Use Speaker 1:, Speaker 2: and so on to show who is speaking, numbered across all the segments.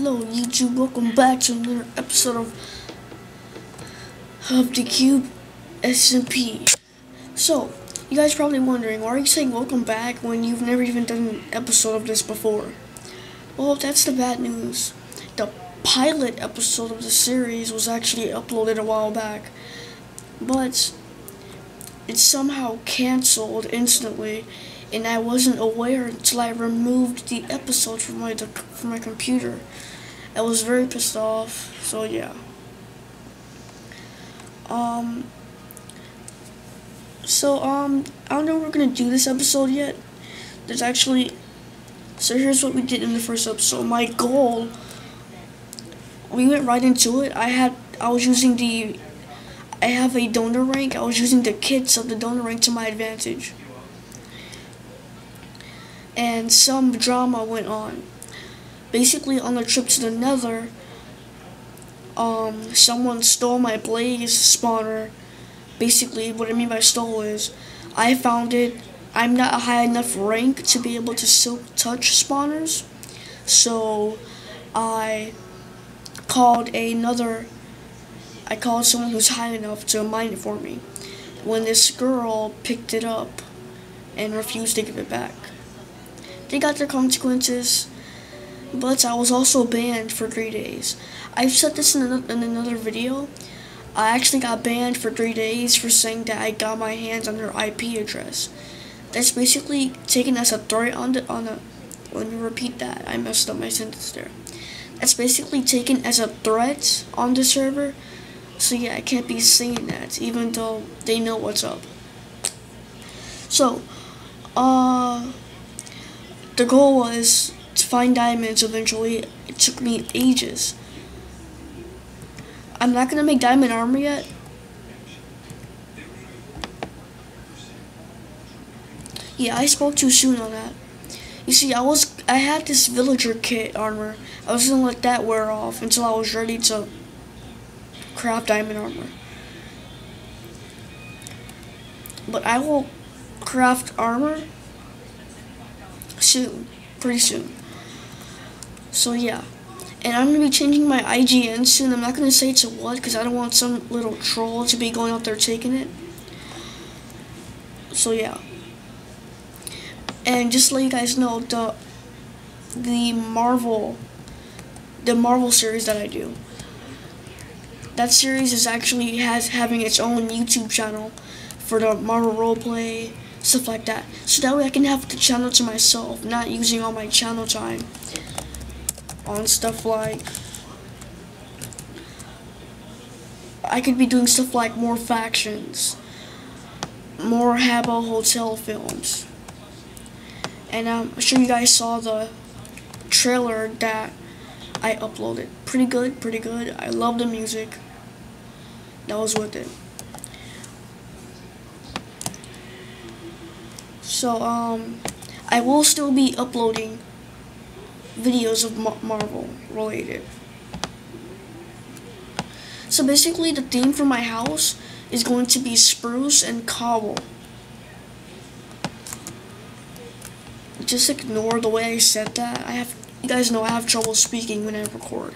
Speaker 1: Hello YouTube, welcome back to another episode of of the Cube SMP. So, you guys probably wondering, why are you saying welcome back when you've never even done an episode of this before? Well, that's the bad news. The pilot episode of the series was actually uploaded a while back, but it somehow cancelled instantly and I wasn't aware until I removed the episode from my from my computer. I was very pissed off. So yeah. Um. So um, I don't know if we're gonna do this episode yet. There's actually. So here's what we did in the first episode. My goal. We went right into it. I had I was using the. I have a donor rank. I was using the kits of the donor rank to my advantage and some drama went on. Basically, on the trip to the Nether, um, someone stole my Blaze spawner. Basically, what I mean by stole is, I found it. I'm not a high enough rank to be able to silk touch spawners, so I called another. I called someone who's high enough to mine it for me. When this girl picked it up and refused to give it back they got their consequences, but I was also banned for three days. I've said this in another, in another video. I actually got banned for three days for saying that I got my hands on her IP address. That's basically taken as a threat on the on a. Let me repeat that. I messed up my sentence there. That's basically taken as a threat on the server. So yeah, I can't be saying that, even though they know what's up. So, uh the goal was find diamonds eventually. It took me ages. I'm not gonna make diamond armor yet. Yeah, I spoke too soon on that. You see, I was I had this villager kit armor. I was gonna let that wear off until I was ready to craft diamond armor. But I will craft armor soon, pretty soon. So yeah, and I'm gonna be changing my IGN soon. I'm not gonna say to what because I don't want some little troll to be going out there taking it. So yeah, and just to let you guys know the the Marvel the Marvel series that I do. That series is actually has having its own YouTube channel for the Marvel roleplay stuff like that. So that way I can have the channel to myself, not using all my channel time on stuff like I could be doing stuff like more factions, more Habbo Hotel films. And um, I'm sure you guys saw the trailer that I uploaded. Pretty good, pretty good. I love the music. That was worth it. So, um, I will still be uploading videos of Mar Marvel related. So basically the theme for my house is going to be spruce and cobble. Just ignore the way I said that. I have you guys know I have trouble speaking when I record.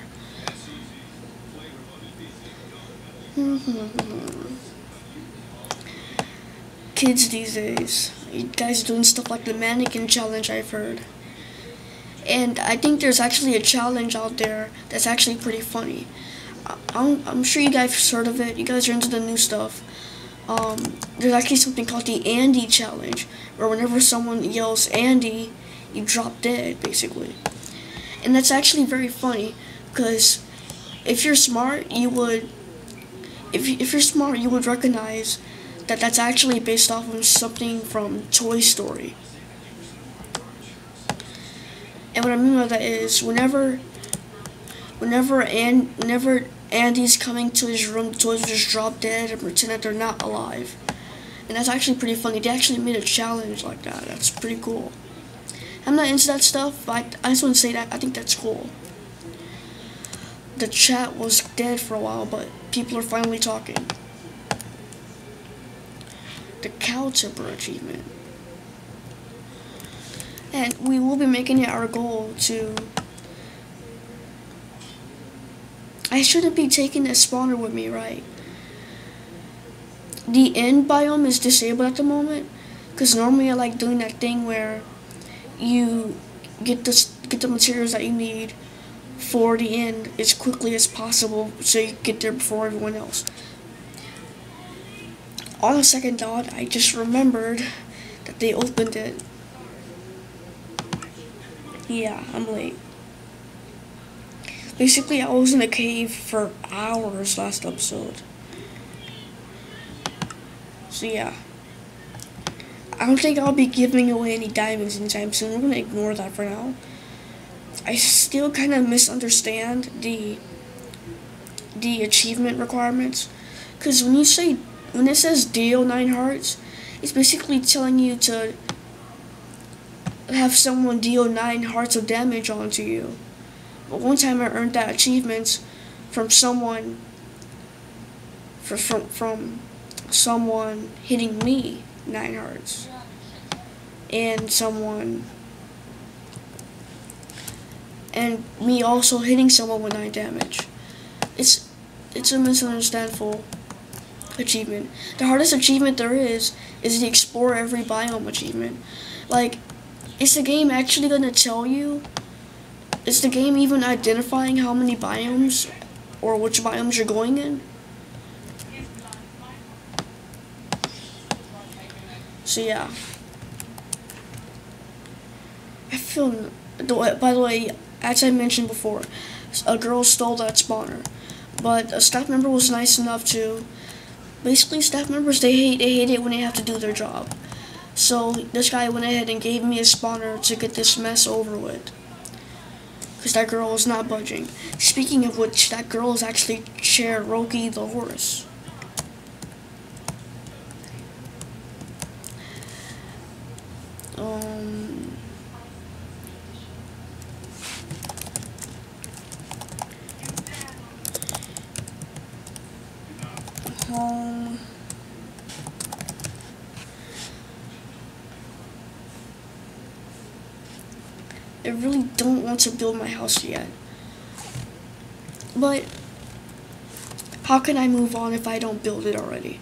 Speaker 1: Kids these days you guys doing stuff like the mannequin challenge I've heard. And I think there's actually a challenge out there that's actually pretty funny. I'm, I'm sure you guys heard of it. You guys are into the new stuff. Um, there's actually something called the Andy challenge, where whenever someone yells Andy, you drop dead, basically. And that's actually very funny, because if you're smart, you would, if, if you're smart, you would recognize that that's actually based off of something from Toy Story. And what I mean by that is whenever whenever and whenever Andy's coming to his room, the toys just drop dead and pretend that they're not alive. And that's actually pretty funny. They actually made a challenge like that. That's pretty cool. I'm not into that stuff, but I just want to say that I think that's cool. The chat was dead for a while, but people are finally talking the cow tipper achievement. And we will be making it our goal to I shouldn't be taking that spawner with me, right? The end biome is disabled at the moment, because normally I like doing that thing where you get the get the materials that you need for the end as quickly as possible so you get there before everyone else. On a second thought, I just remembered that they opened it. Yeah, I'm late. Basically, I was in a cave for hours last episode. So yeah. I don't think I'll be giving away any diamonds anytime soon. We're gonna ignore that for now. I still kind of misunderstand the the achievement requirements, because when you say when it says deal nine hearts, it's basically telling you to have someone deal nine hearts of damage onto you. But one time I earned that achievement from someone for, from from someone hitting me nine hearts and someone and me also hitting someone with nine damage. It's it's a misunderstandable achievement. The hardest achievement there is is the explore every biome achievement. Like, is the game actually gonna tell you? Is the game even identifying how many biomes or which biomes you're going in? So yeah. I feel, by the way, as I mentioned before, a girl stole that spawner. But a staff member was nice enough to, basically staff members, they hate, they hate it when they have to do their job. So this guy went ahead and gave me a spawner to get this mess over with. Because that girl was not budging. Speaking of which, that girl is actually Cherokee the horse. Really don't want to build my house yet. But how can I move on if I don't build it already?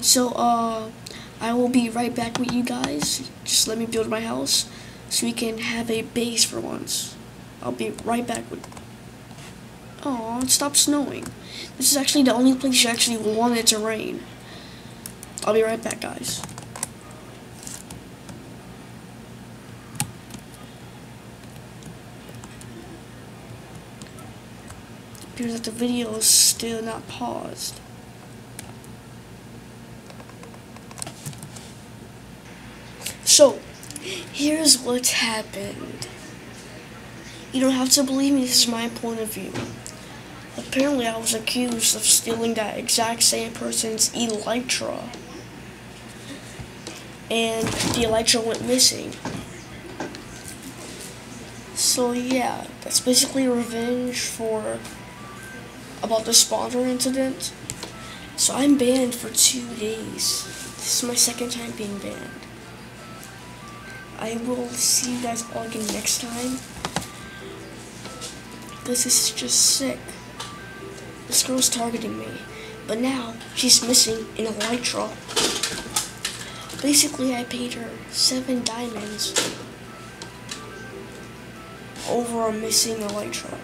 Speaker 1: So, uh, I will be right back with you guys. Just let me build my house so we can have a base for once. I'll be right back with Oh, it stopped snowing. This is actually the only place you actually want it to rain. I'll be right back, guys. Appears that the video is still not paused. So, here's what's happened. You don't have to believe me, this is my point of view. Apparently, I was accused of stealing that exact same person's elytra. And the elytra went missing. So yeah, that's basically revenge for about the spawner incident. So I'm banned for two days. This is my second time being banned. I will see you guys all again next time. This is just sick. This girl's targeting me. But now, she's missing an elytra. Basically, I paid her seven diamonds over a missing elytra.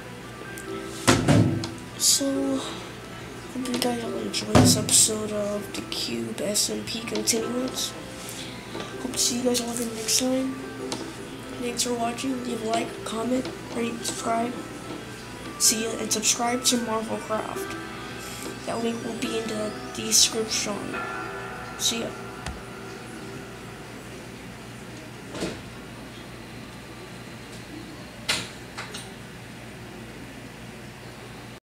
Speaker 1: So, hope you guys will enjoy this episode of the Cube SMP Continuance. Hope to see you guys all again next time. Thanks for watching. Leave a like, comment, rate, subscribe. See ya, and subscribe to Marvel Craft. That link will be in the description. See ya.